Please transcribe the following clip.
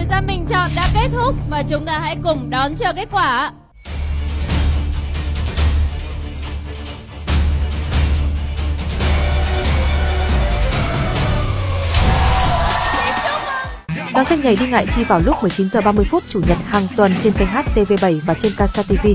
Thời gian bình chọn đã kết thúc và chúng ta hãy cùng đón chờ kết quả. Đón xem ngày đi ngại chi vào lúc 19 giờ 30 phút, chủ nhật hàng tuần trên kênh HTV7 và trên Casa TV.